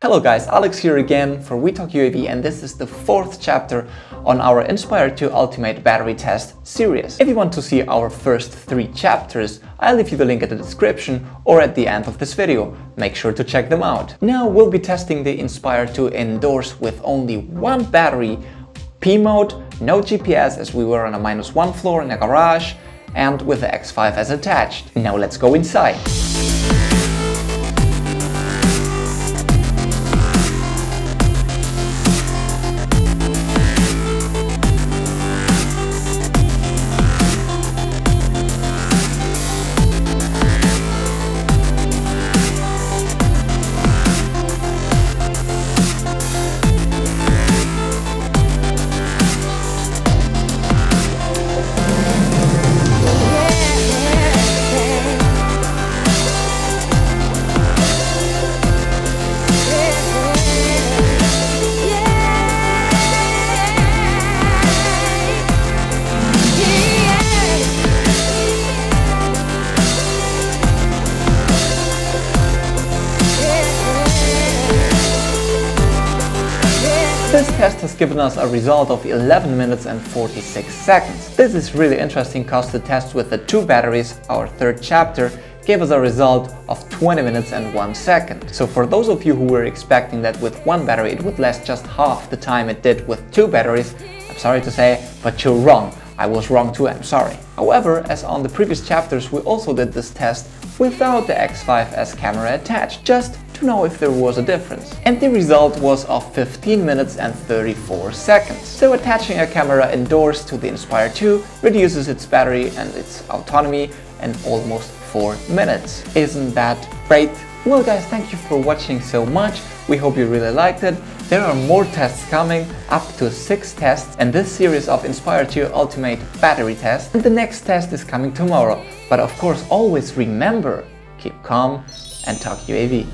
Hello guys, Alex here again for We Talk UAV and this is the fourth chapter on our Inspire 2 Ultimate Battery Test series. If you want to see our first three chapters, I'll leave you the link in the description or at the end of this video. Make sure to check them out. Now we'll be testing the Inspire 2 indoors with only one battery, P mode, no GPS as we were on a minus one floor in a garage and with the X5S attached. Now let's go inside. This test has given us a result of 11 minutes and 46 seconds. This is really interesting because the test with the two batteries, our third chapter, gave us a result of 20 minutes and 1 second. So for those of you who were expecting that with one battery it would last just half the time it did with two batteries, I'm sorry to say, but you're wrong. I was wrong too, I'm sorry. However, as on the previous chapters, we also did this test without the X5S camera attached, just to know if there was a difference. And the result was of 15 minutes and 34 seconds. So attaching a camera indoors to the Inspire 2 reduces its battery and its autonomy in almost 4 minutes. Isn't that great? Well guys, thank you for watching so much. We hope you really liked it. There are more tests coming, up to 6 tests in this series of Inspire 2 Ultimate Battery Test. And the next test is coming tomorrow. But of course always remember, keep calm and talk UAV.